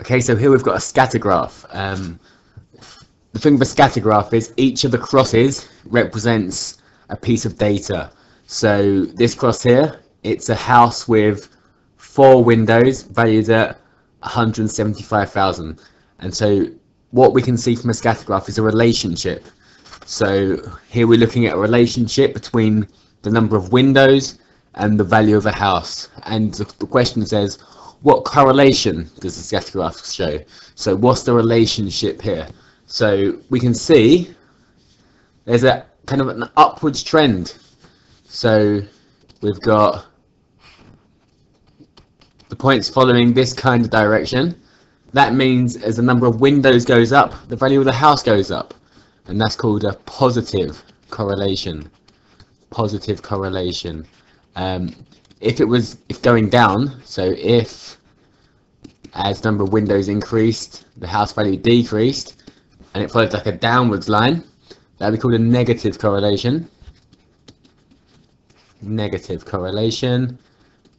Okay, so here we've got a scatter graph. Um, the thing with a scatter graph is each of the crosses represents a piece of data. So this cross here, it's a house with four windows valued at 175,000. And so what we can see from a scatter graph is a relationship. So here we're looking at a relationship between the number of windows and the value of a house. And the, the question says, what correlation does the scatter graph show? So what's the relationship here? So we can see there's a kind of an upwards trend. So we've got the points following this kind of direction. That means as the number of windows goes up, the value of the house goes up. And that's called a positive correlation. Positive correlation. Um, if it was if going down, so if as number of windows increased, the house value decreased, and it followed like a downwards line, that would be called a negative correlation. Negative correlation.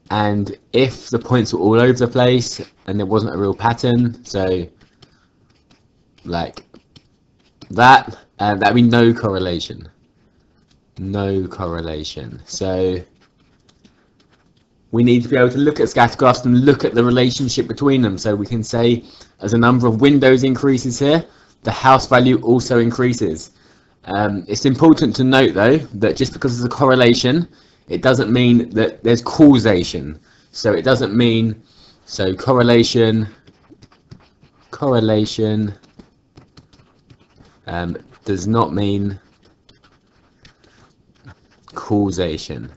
And if the points were all over the place and there wasn't a real pattern, so like that, uh, that'd be no correlation. No correlation. So we need to be able to look at scatter graphs and look at the relationship between them. So we can say as the number of windows increases here, the house value also increases. Um, it's important to note though that just because there's a correlation, it doesn't mean that there's causation. So it doesn't mean, so correlation, correlation um, does not mean causation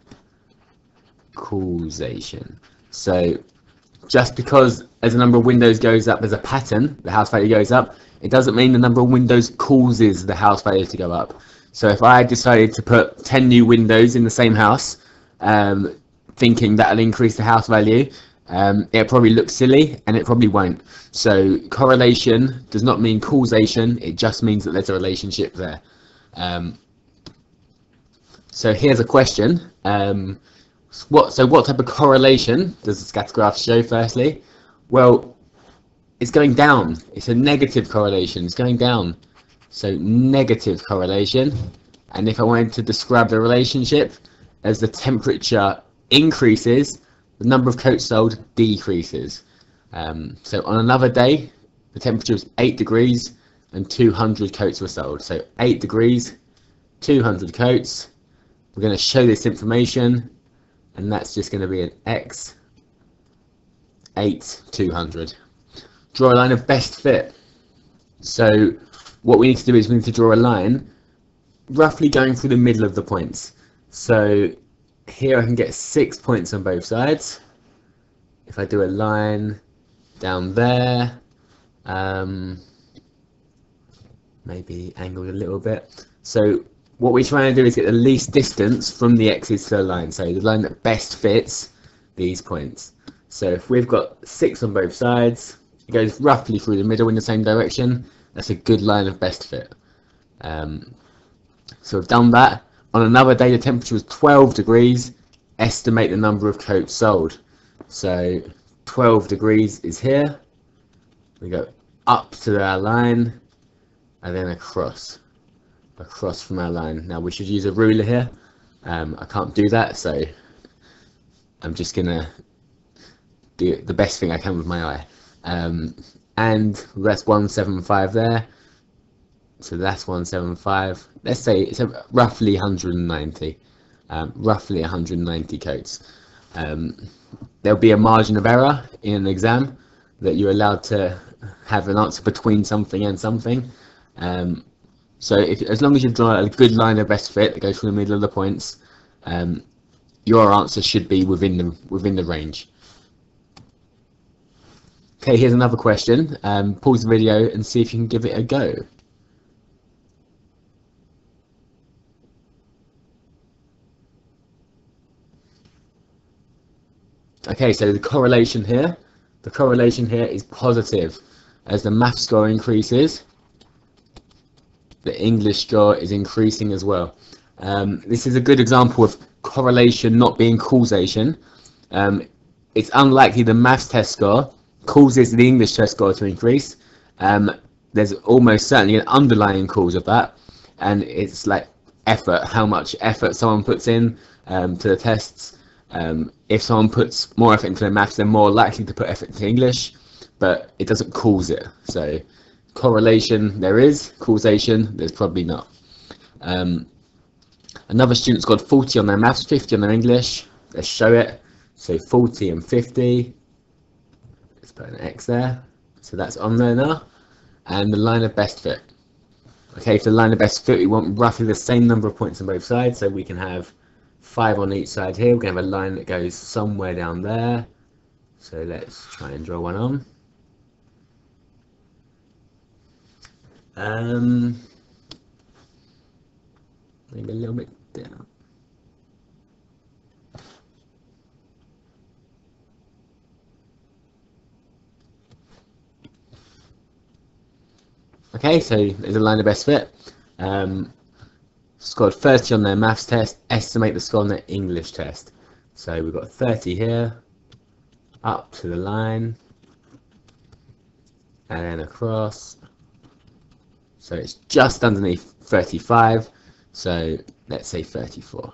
causation. So just because as the number of windows goes up, there's a pattern, the house value goes up, it doesn't mean the number of windows causes the house value to go up. So if I decided to put 10 new windows in the same house, um, thinking that'll increase the house value, um, it probably looks silly and it probably won't. So correlation does not mean causation, it just means that there's a relationship there. Um, so here's a question. Um, what so what type of correlation does the scatter graph show firstly? Well it's going down. It's a negative correlation. It's going down. So negative correlation. And if I wanted to describe the relationship as the temperature increases the number of coats sold decreases. Um, so on another day the temperature was 8 degrees and 200 coats were sold. So 8 degrees 200 coats. We're going to show this information and that's just going to be an x 8 200 draw a line of best fit. So what we need to do is we need to draw a line roughly going through the middle of the points. So here I can get six points on both sides. If I do a line down there um, maybe angled a little bit. So what we're trying to do is get the least distance from the x's to the line, so the line that best fits these points. So if we've got 6 on both sides, it goes roughly through the middle in the same direction, that's a good line of best fit. Um, so we've done that. On another day the temperature was 12 degrees, estimate the number of coats sold. So 12 degrees is here, we go up to our line, and then across across from our line. Now we should use a ruler here. Um, I can't do that, so I'm just gonna do the best thing I can with my eye. Um, and that's 175 there. So that's 175. Let's say it's a, roughly 190. Um, roughly 190 coats. Um, there'll be a margin of error in an exam that you're allowed to have an answer between something and something. Um, so if, as long as you've drawn a good line of best fit that goes through the middle of the points, um, your answer should be within the within the range. Okay, here's another question. Um, pause the video and see if you can give it a go. Okay, so the correlation here, the correlation here is positive. As the math score increases, the English score is increasing as well. Um, this is a good example of correlation not being causation. Um, it's unlikely the maths test score causes the English test score to increase. Um, there's almost certainly an underlying cause of that, and it's like effort, how much effort someone puts in um, to the tests. Um, if someone puts more effort into their maths, they're more likely to put effort into English, but it doesn't cause it. So correlation there is, causation there's probably not. Um, another student's got 40 on their maths, 50 on their English. Let's show it. So 40 and 50. Let's put an X there. So that's on there now. And the line of best fit. Okay, for the line of best fit, we want roughly the same number of points on both sides. So we can have five on each side here. We're going to have a line that goes somewhere down there. So let's try and draw one on. Um, maybe a little bit down. Okay, so there's a line of best fit. Um, scored 30 on their maths test, estimate the score on their English test. So we've got 30 here, up to the line, and then across. So it's just underneath 35, so let's say 34.